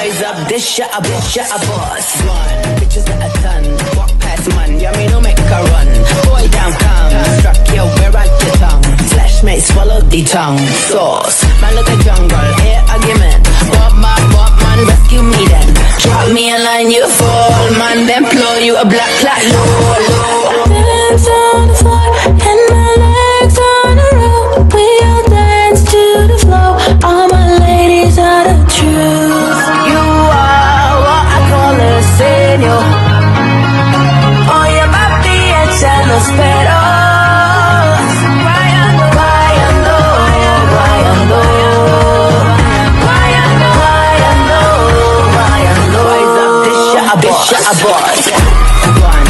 wise up, this shit a boss, shit a boss. One, bitches at a ton, walk past man, yeah me no make a run. Boy down come, struck you where I your tongue. Flash mate swallow the tongue. Sauce, man look at jungle, air argument. Bob man, Bob man, rescue me then. Drop me a line, you fall, man, then blow you a black clock, low, low. Dance on the floor shut up boy. boss